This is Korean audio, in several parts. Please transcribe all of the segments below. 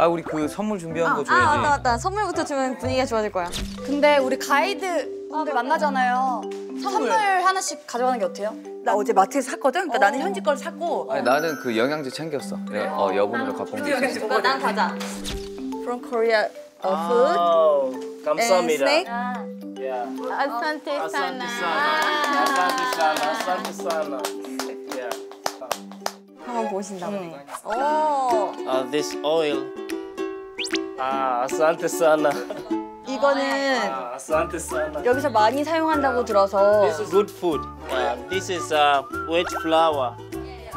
아 우리 그 선물 준비한 거아 줘야지. 맞다 맞다. 선물부터 주면 분위기가 좋아질 거야. 근데 우리 가이드 분들 만나잖아요. 선물 하나씩 가져가는 게 어때요? 나 어제 마트에서 샀거든. 그러니까 나는 현지 걸 샀고. 아니 나는 그 영양제 챙겼어. 그래, 어 여분으로 갖고 온 게 있어. 오빠 난 과자. From Korea uh, food and 감사합니다. snack. Yeah. Asante Asante sana. Asante sana. Asante sana. Yeah. 한번 보신다 보네. 오. Uh, this oil. Ah, asante sana. 이거는 Ah, asante sana. 여기서 많이 사용한다고 들어서 This is good food. Yeah, this is uh, wheat flour.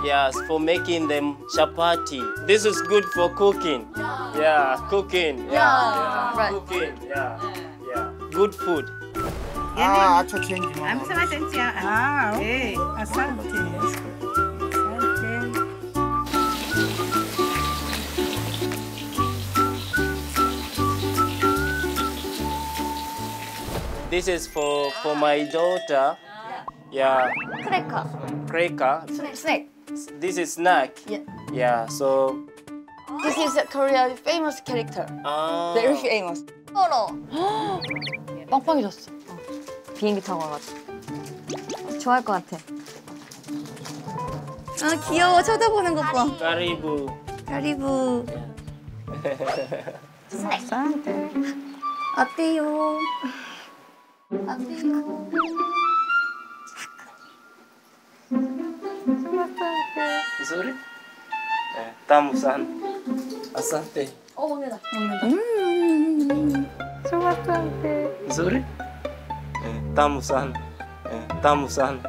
Yes, for making them chapati. This is good for cooking. Yeah, cooking. Yeah, yeah, right. cooking. Yeah, yeah. Good food. Ah, acha change mama. Amesema senti ya. Ah, okay. Asante. This is for for my daughter. Yeah, 크래커. cracker. 스낵. This is snack. Yeah. Yeah. So. This is a Korea famous character. Uh, very famous. 서로. 빵빵해졌어. 비행기 타고 와가지고. 좋아할 것 같아. 아 귀여워 쳐다보는 것 봐. Karibu. 가리부. Asante. 어때요? Sorry. Eh, tamu sana. Asante. 어, 먹는다. Sorry. Eh, tamu sana. Eh, tamu sana.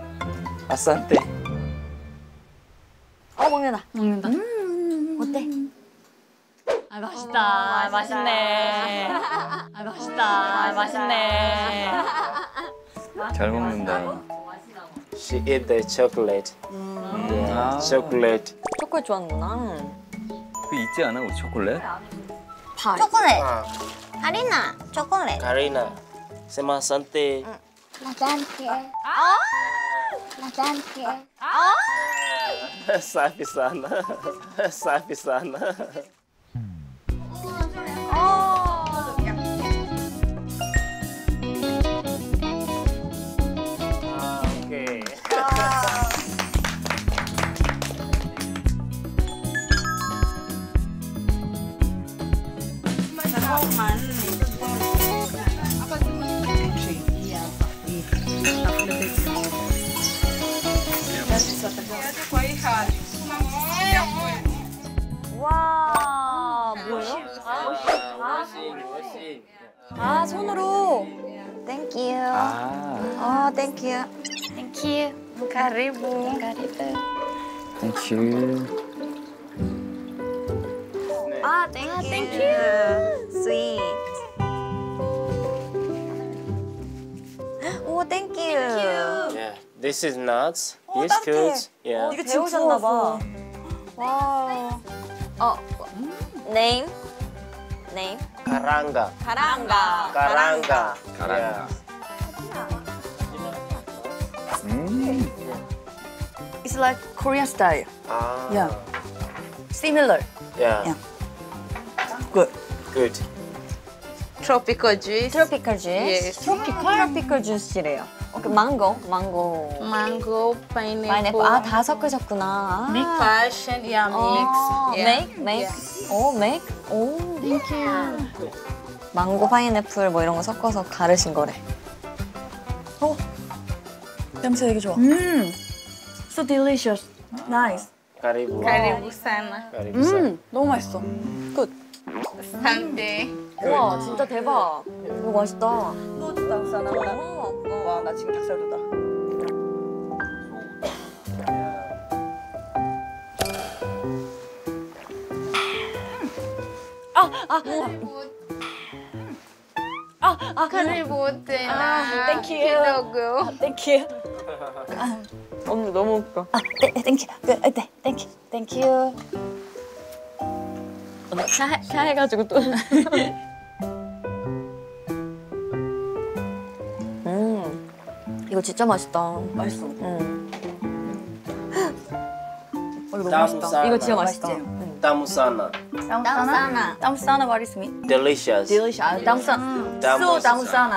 Asante. 어 먹는다. 먹는다. 어때? 아 맛있다. 맛있네. 아 맛있다. 맛있네. 잘 먹는다. She eat the chocolate. Yeah, 아. chocolate. 초콜릿 좋아하는구나. 그 있지 않아 우리 초콜릿? 초콜릿. Ah, 하리나 초콜릿. Karina. Sema asante. Safi sana. Safi sana. Ah, 와 뭐예요? washing, washing. 아 손으로. 땡큐. 아, 아 땡큐. 땡큐. Karibu. 땡큐. 아 땡큐. 땡큐. 오 땡큐. Yeah, this is nuts. Oh, It's 따뜻해. good. Yeah. 이거 지금 배우셨나 봐. 와. 어 네임 네임 Karanga. 가랑가. Karanga. 가랑가. Yeah. 음. It's like Korean style. Ah. Yeah. Similar. Yeah. Yeah. Good. Good. Tropical juice. 트로피컬 주스. Yes. 트로피컬? 트로피컬 주스래요. 오케이 망고 망고. Mango, pineapple. 파인애플 아다 섞으셨구나. Big 아. passion. Yeah, mix. 어, Yeah. make make. 오 make. 오. Thank you. 망고 파인애플 뭐 이런 거 섞어서 가르신 거래. 냄새 되게 좋아. 음. So delicious. Nice. Karibu. Karibu sana. Karibu sana. 음. 너무 맛있어. Good. Asante. 와 진짜 대박. 이거 맛있다. 또 닭살 나구나. 와, 나 지금 닭살 돋아. Karibu tena. thank you. Kidogo. 땡큐. 언니 너무 웃겨. 아, 네, 땡큐. 네, 네, 땡큐. 땡큐. 샤, 샤 해가지고 또. 음, 이거 진짜 맛있다. 맛있어. 음, 어, 이거 너무 맛있다. 이거 진짜 맛있다. 음. Tamu sana. Damusana. Damusana, what is mean? Delicious. Delicious. So Damusana. Damusana.